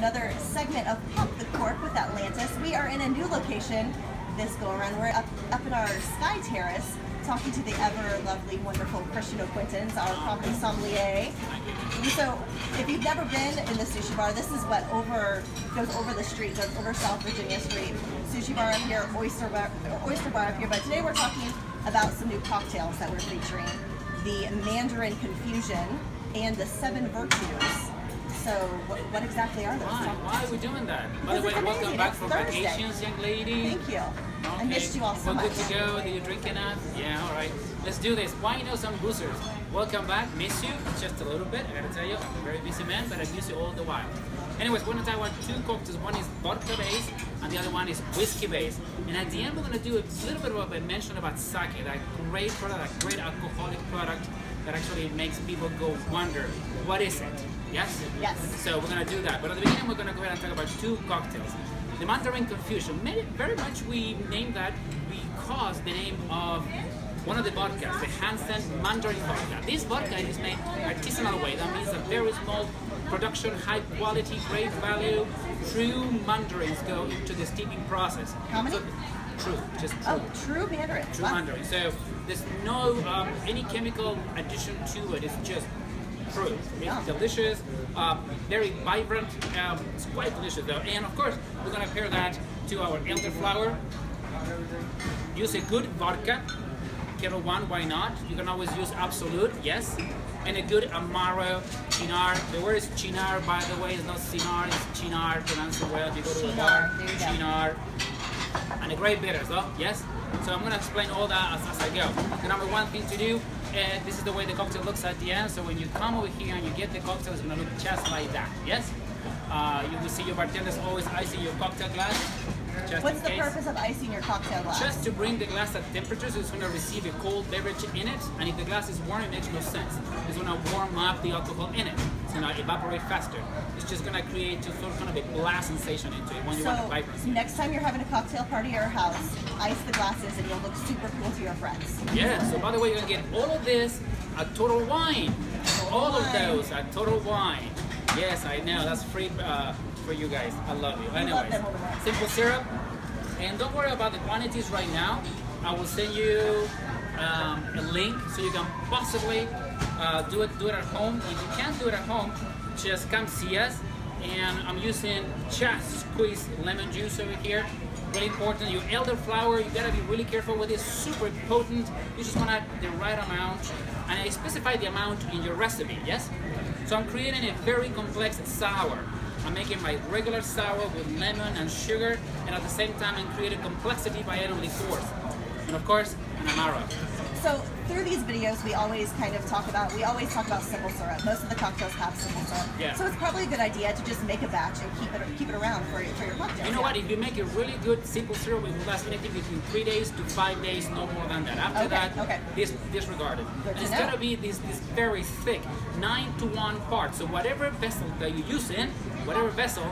another segment of Pop the Cork with Atlantis. We are in a new location this go around. We're up, up in our Sky Terrace talking to the ever lovely, wonderful Christian O'Quintons, our property sommelier. So, if you've never been in the sushi bar, this is what over goes over the street, goes over South Virginia Street. Sushi bar up here, oyster bar, oyster bar up here. But today we're talking about some new cocktails that we're featuring: the Mandarin Confusion and the Seven Virtues. So, what, what exactly are those? Why? Why are we doing that? By the way, welcome amazing. back from Thursday. vacations, young lady. Thank you. I missed you all so Well, much. good to go. Did you drink enough? Yeah, all right. Let's do this. Why you know some boosters? Welcome back. Miss you just a little bit. I gotta tell you, I'm a very busy man, but I miss you all the while. Anyways, we're gonna talk about two cocktails. One is vodka based, and the other one is whiskey based. And at the end, we're gonna do a little bit of a mention about sake, that great product, that great alcoholic product that actually makes people go wonder, what is it? Yes. Yes. So we're gonna do that. But at the beginning, we're gonna go ahead and talk about two cocktails. The Mandarin Confusion. Many, very much we named that because the name of one of the vodkas, the Hanson Mandarin vodka. This vodka is made artisanal way. That means a very small production, high quality, great value. True mandarins go into the steeping process. How many? So- true, just true. Oh, true Mandarin. True Wow. Mandarin. So there's no um, any chemical addition to it. It's just true. It's Yeah. delicious, uh, very vibrant. Um, it's quite delicious though. And of course, we're gonna pair that to our elderflower. Use a good vodka, Ketel One. Why not? You can always use Absolut. Yes. And a good Amaro Chinar. The word is Chinar, by the way. It's not Cinar. It's Chinar. Pronounce it well. You go to a bar, Chinar, there you go. Chinar and a great bitters, though. Yes. So I'm gonna explain all that as, as I go. The number one thing to do, and this is the way the cocktail looks at the end. So when you come over here and you get the cocktail, it's gonna look just like that. Yes. Uh, you will see your bartenders always icing your cocktail glass. Just What's the case. purpose of icing your cocktail glass? Just to bring the glass at temperature, so it's going to receive a cold beverage in it, and if the glass is warm, it makes no sense. It's going to warm up the alcohol in it. It's going to evaporate faster. It's just going to create just sort of kind of a blast sensation into it when you want the so vibrancy. next time you're having a cocktail party at your house, ice the glasses and you'll look super cool to your friends. Yeah, so by the way, you're gonna get all of this at Total Wine. All of those at Total Wine. Yes, I know, that's free uh, for you guys. I love you. Anyways, them over there. simple syrup. And don't worry about the quantities right now. I will send you um, a link so you can possibly uh, do it do it at home. If you can't do it at home, just come see us. And I'm using just squeeze lemon juice over here. Really important. Your elderflower, you gotta be really careful with this. Super potent. You just want the right amount. And I specify the amount in your recipe. Yes. So I'm creating a very complex sour. I'm making my regular sour with lemon and sugar, and at the same time, I'm creating complexity by adding liqueurs. And of course, an Amaro. So through these videos, we always kind of talk about we always talk about simple syrup. Most of the cocktails have simple syrup. Yeah. So it's probably a good idea to just make a batch and keep it keep it around for your, for your cocktails. You know what? If you make a really good simple syrup, it will last anything between three days to five days, no more than that. After Okay, that, okay. dis- disregard it. To it's know. gonna be this, this very thick, nine to one part. So whatever vessel that you use in, whatever vessel,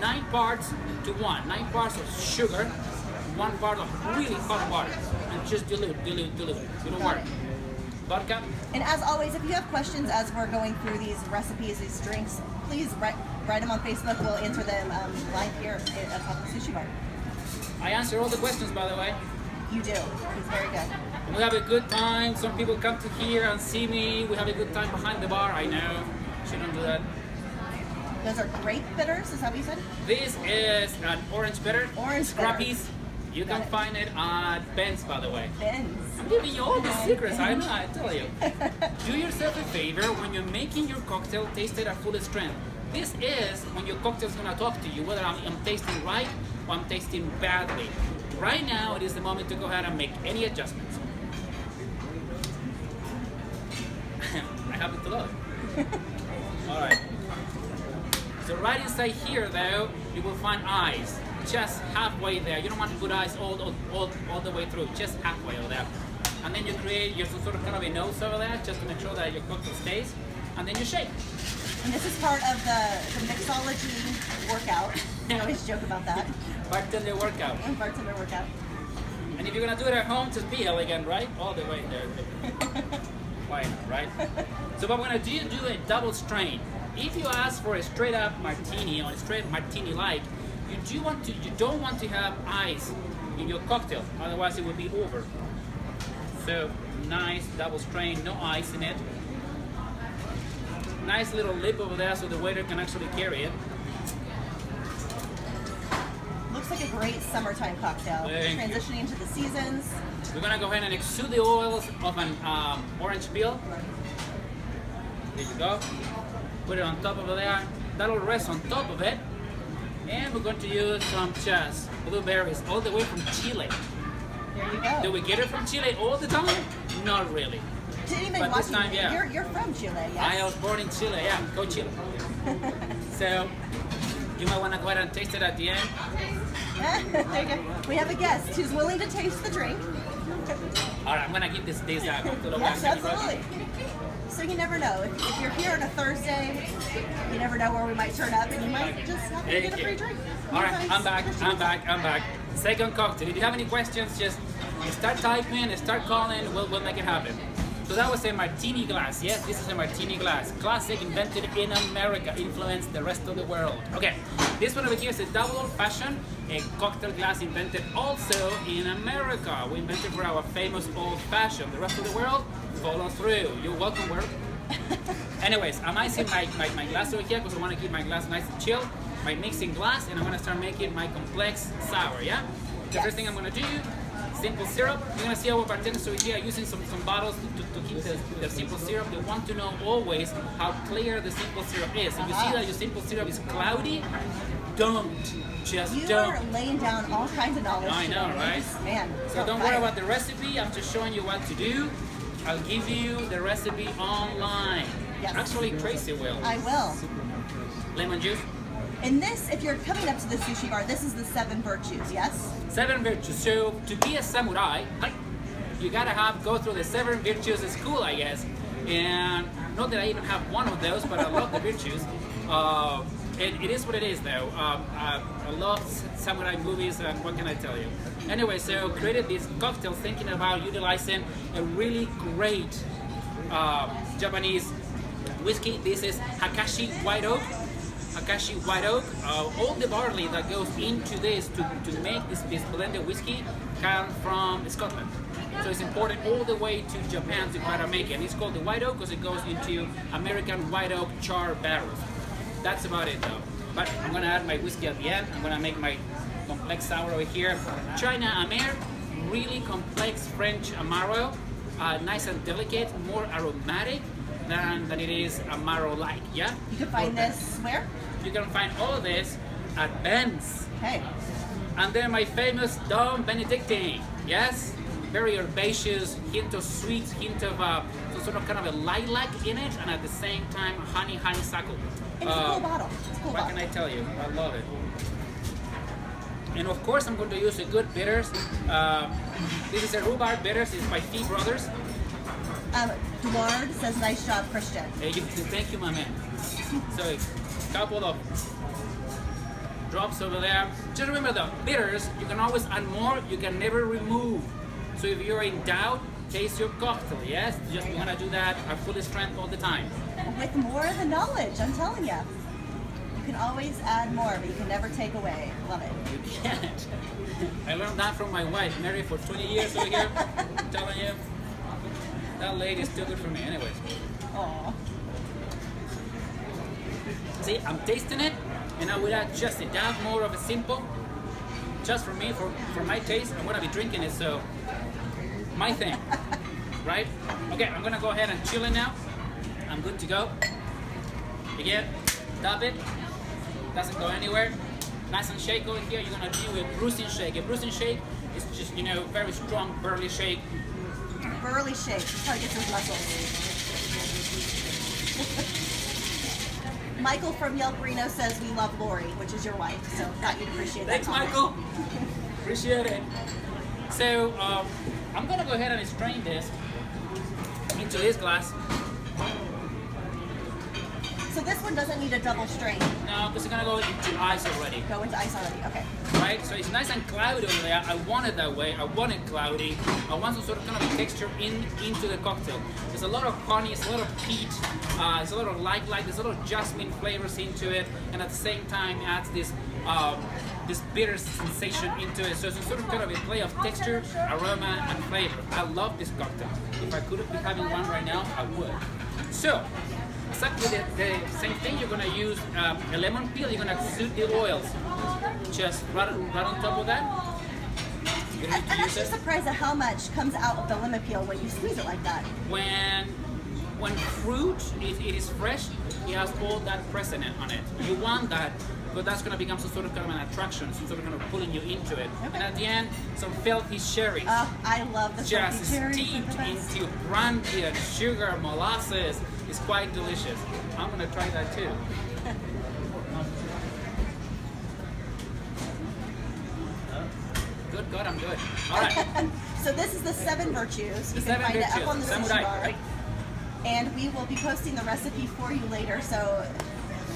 nine parts to one. Nine parts of sugar, one part of really hot water, and just dilute, dilute, dilute. You don't worry. Vodka. And as always, if you have questions as we're going through these recipes, these drinks, please write, write them on Facebook. We'll answer them um, live here at the Sushi Bar. I answer all the questions, by the way. You do. He's very good. We have a good time. Some people come to here and see me. We have a good time behind the bar. I know. Shouldn't do that. Those are grape bitters. Is that what you said? This is an orange bitter. Orange bitter. You Got can it. find it at Ben's, by the way. Ben's. I'm giving you all the secrets. I know. I tell you. Do yourself a favor when you're making your cocktail. Taste it at full strength. This is when your cocktail's gonna talk to you, whether I'm, I'm tasting right or I'm tasting badly. Right now, it is the moment to go ahead and make any adjustments. I happen to love it. All right. Right inside here, though, you will find eyes. Just halfway there. You don't want to put eyes all, all, all, all the way through. Just halfway over there. And then you create your sort of kind of a nose over there, just to make sure that your cocktail stays. And then you shake. And this is part of the, the mixology workout. I always joke about that. Bartender workout. Mm, bartender workout. And if you're gonna do it at home, just be elegant, right? All the way there. Why not, right? so what we're gonna do, do a double strain. If you ask for a straight up martini or a straight martini light, you do want to you don't want to have ice in your cocktail, otherwise it will be over. So nice double strain, no ice in it. Nice little lip over there so the waiter can actually carry it. Looks like a great summertime cocktail. Thank you. Transitioning into the seasons. We're gonna go ahead and exude the oils of an um, orange peel. There you go. Put it on top of there. That'll rest on top of it. And we're going to use some just blueberries all the way from Chile. There you go. Do we get it from Chile all the time? Not really. Didn't even but this time, yeah. You're, you're from Chile, I was born in Chile, yeah, go Chile. so you might want to go ahead and taste it at the end. there you go. We have a guest who's willing to taste the drink. All right, I'm gonna give this this cocktail a Yes, absolutely. So you never know. If, if you're here on a Thursday, you never know where we might turn up, and you might just get a free drink. All right, I'm back. I'm back. I'm back. Second cocktail. If you have any questions, just start typing, start calling. We'll, we'll make it happen. So that was a martini glass. Yes, this is a martini glass. Classic, invented in America, influenced the rest of the world. Okay, this one over here is a double old fashioned, a cocktail glass invented also in America. We invented for our famous old fashioned. The rest of the world follow through. You're welcome, world. Anyways, I'm icing my, my, my glass over here because I want to keep my glass nice and chill. My mixing glass, and I'm gonna start making my complex sour, yeah? The first thing I'm gonna do, simple syrup. You're gonna see our bartenders over here using some, some bottles to, to keep the, the simple syrup. They want to know always how clear the simple syrup is. If you see that your simple syrup is cloudy, don't. Just You don't. are laying down all kinds of knowledge. I know, today. right? Man. So don't on worry about the recipe. I'm just showing you what to do. I'll give you the recipe online. Yes. Actually, Tracy will. I will. Lemon juice. And this, if you're coming up to the sushi bar, this is the seven virtues, yes? Seven virtues. So to be a samurai, you gotta have go through the seven virtues school, I guess. And not that I even have one of those, but I love the virtues. Uh, it, it is what it is, though. Um, love samurai movies, and what can I tell you? Anyway, so created this cocktail thinking about utilizing a really great uh, Japanese whiskey. This is Hakashi White Oak. Akashi White Oak. Uh, all the barley that goes into this to, to make this, this blended whiskey come from Scotland. So it's imported all the way to Japan to try to make it. And it's called the White Oak because it goes into American White Oak char barrels. That's about it though. But I'm gonna add my whiskey at the end. I'm gonna make my complex sour over here. China Amer, really complex French Amaro. Uh, nice and delicate, more aromatic than, than it is Amaro-like, yeah? You can find this where? You can find all of this at Ben's. Okay. And then my famous Dom Benedictine. Yes? Very herbaceous, hint of sweet, hint of uh, some sort of kind of a lilac in it, and at the same time, honey, honeysuckle. And it's a cool bottle. It's cool What bottle. can I tell you? I love it. And of course, I'm going to use a good bitters. Uh, this is a rhubarb bitters. It's by Fee Brothers. Um, Duard says, nice job, Christian. Hey, you- thank you, my man. So, a couple of drops over there. Just remember the bitters, you can always add more, you can never remove. So if you're in doubt, taste your cocktail, yes? Just you wanna do that at full strength all the time. With more of the knowledge, I'm telling you. You can always add more, but you can never take away. Love it. You can't. I learned that from my wife, married for 20 years over here. I'm telling you, that lady is still good for me anyways. Aw. See, I'm tasting it, and I will add just a dab more of a simple, just for me, for, for my taste. I'm gonna be drinking it, so my thing, right? Okay, I'm gonna go ahead and chill it now. I'm good to go. Again, dab it, doesn't go anywhere. Nice and shake over here. You're gonna do a bruising shake. A bruising shake is just, you know, very strong, burly shake. Burly shake. That's how he gets his muscles. Michael from Yelp Reno says we love Lori, which is your wife, so thought you'd appreciate that. Thanks, comment. Michael. Appreciate it. So um, I'm gonna go ahead and strain this into this glass. So this one doesn't need a double strain. No, because it's gonna go into ice already. Go into ice already. Okay. right? So it's nice and cloudy over there. I want it that way. I want it cloudy. I want some sort of kind of texture in into the cocktail. There's a lot of honey, there's a lot of peat, uh, there's a lot of light light, there's a lot of jasmine flavors into it, and at the same time adds this um, this bitter sensation into it. So it's a sort of kind of a play of texture, aroma, and flavor. I love this cocktail. If I could be having one right now, I would. So exactly the, the same thing. You're gonna use um, a lemon peel. You're gonna suit the oils just right, right on top of that. I- I'm actually surprised at how much comes out of the lemon peel when you squeeze it like that. when when fruit it, it is fresh. It has all that present on it. You want that, but that's going to become some sort of kind of an attraction, some sort of kind of pulling you into it. And at the end, some filthy cherries. Oh, I love the just steeped They're the best. into brandy and sugar, molasses. It's quite delicious. I'm gonna try that too. good, good, I'm good. All right. so this is the seven virtues. You The can find it up on the sushi bar. And we will be posting the recipe for you later. So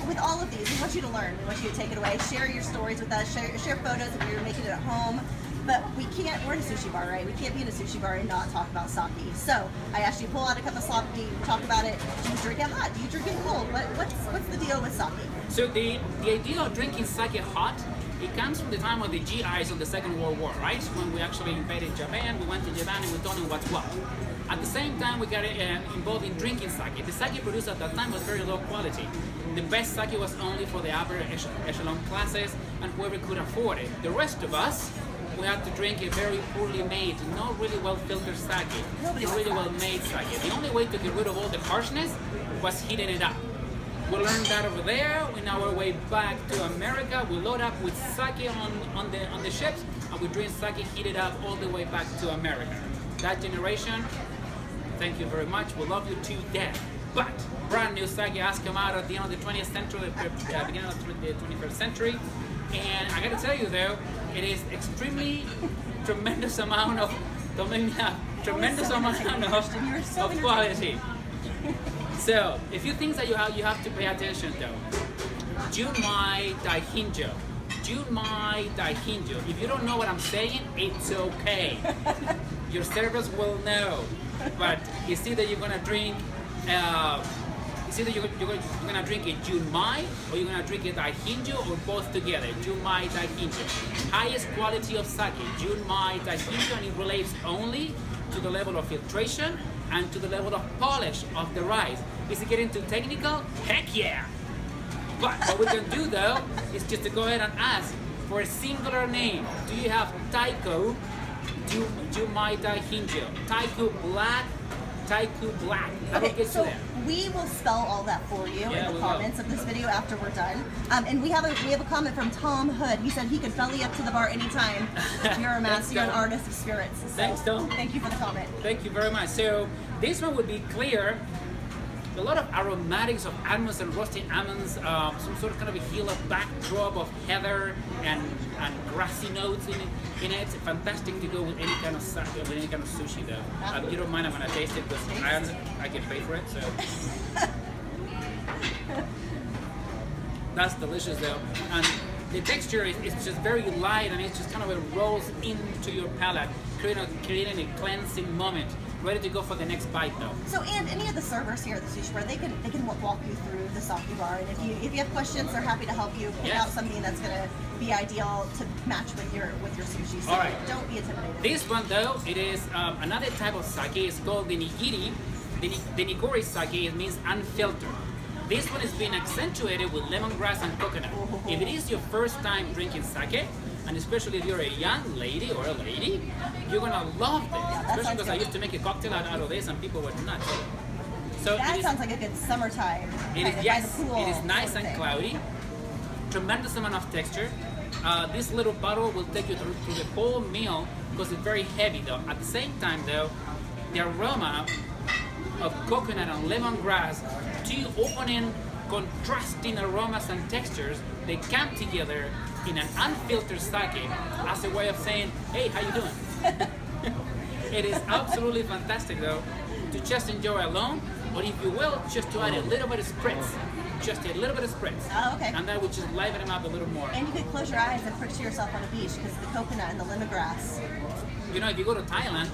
with all of these, we want you to learn. We want you to take it away. Share your stories with us. Share, share photos if you're making it at home. But we can't, we're in a sushi bar, right? We can't be in a sushi bar and not talk about sake. So I asked you to pull out a cup of sake, talk about it. Do you drink it hot? Do you drink it cold? What, what's, what's the deal with sake? So the, the idea of drinking sake hot, it comes from the time of the GIs of the Second World War, right? When we actually invaded Japan, we went to Japan and we told them what's what. At the same time, we got uh, involved in drinking sake. The sake produced at that time was very low quality. The best sake was only for the upper echelon classes and whoever could afford it. The rest of us, we had to drink a very poorly made, not really well filtered sake. Wants really well made sake. The only way to get rid of all the harshness was heating it up. We learned that over there. Now our way back to America. We load up with sake on, on the on the ships, and we drink sake heated up all the way back to America. That generation, thank you very much. We love you to death. But brand new sake has come out at the end of the 20th century, uh, beginning of the 21st century, and I got to tell you though, it is extremely tremendous amount of, don't make me laugh, tremendous amount of, of quality. So, a few things that you have, you have to pay attention though. Junmai Daiginjo. Junmai Daiginjo. If you don't know what I'm saying, it's okay. Your servers will know. But it's either you're gonna drink, uh, it's either you're, you're, you're gonna drink a Junmai or you're gonna drink a Daiginjo or both together. Junmai Daiginjo. Highest quality of sake, Junmai Daiginjo, and it relates only to the level of filtration and to the level of polish of the rice. Is it getting too technical? Heck yeah! But what we can do though is just to go ahead and ask for a singular name. Do you have Tyku Ju- Junmai Daiginjo? Tyku Black? Black. That'll Okay, get so we will spell all that for you Yeah, in the will. comments of this video after we're done. Um, and we have a we have a comment from Tom Hood. He said he could belly up to the bar anytime. You're a master, you're an artist of spirits. So Thanks, Tom. Thank you for the comment. Thank you very much. So this one would be clear. A lot of aromatics of almonds and roasted almonds, um, some sort of kind of a heel of backdrop of heather and, and grassy notes in it. In it, it's fantastic to go with any kind of with any kind of sushi though. Um, you don't mind I'm gonna taste it because I, I get paid for it. So that's delicious though. And the texture is, is just very light and it just kind of rolls into your palate, creating a, creating a cleansing moment. Ready to go for the next bite though. So, and any of the servers here at the sushi bar, they can they can walk you through the sake bar, and if you if you have questions, they're happy to help you pick Yes. out something that's gonna be ideal to match with your with your sushi. So All right. don't be intimidated. This one though, it is um, another type of sake. It's called the nigiri. The, the nigori sake it means unfiltered. This one is being accentuated with lemongrass and coconut. If it is your first time drinking sake, and especially if you're a young lady or a lady, you're gonna love this. that Especially because I used to make a cocktail out, of this, and people were nuts. So that is, sounds like a good summertime. it is yes, pool it is nice sort of and cloudy. Tremendous amount of texture. Uh, this little bottle will take you through, through the whole meal because it's very heavy though. At the same time though, the aroma of coconut and lemongrass, two opening, contrasting aromas and textures, they come together in an unfiltered sake as a way of saying, hey, how you doing? it is absolutely fantastic though to just enjoy alone, or if you will, just to add a little bit of spritz. just a little bit of spritz. Oh, okay. And that would just liven them up a little more. And you could close your eyes and picture yourself on a beach because the coconut and the lemongrass. You know, if you go to Thailand,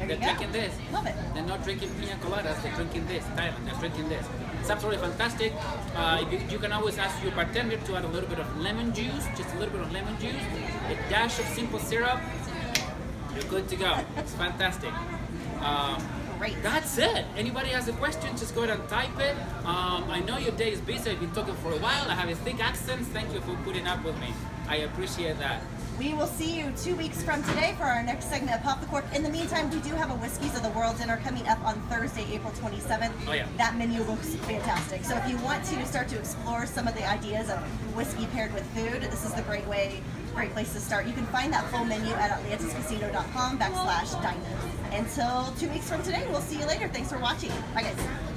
There they're drinking this. Love it. They're not drinking pina coladas, they're drinking this. Thailand, they're drinking this. It's absolutely fantastic. Uh, you, you can always ask your bartender to add a little bit of lemon juice, just a little bit of lemon juice, a dash of simple syrup. You're good to go. It's fantastic. Um, Great. that's it. Anybody has a question, just go ahead and type it. Um, I know your day is busy. I've been talking for a while. I have a thick accent. Thank you for putting up with me. I appreciate that. We will see you two weeks from today for our next segment of Pop the Cork. In the meantime, we do have a Whiskeys of the World dinner coming up on Thursday, April 27th. Oh, yeah. That menu looks fantastic. So if you want to start to explore some of the ideas of whiskey paired with food, this is the great way, great place to start. You can find that full menu at atlantiscasino.com backslash dine. Until two weeks from today, we'll see you later. Thanks for watching. Bye, guys.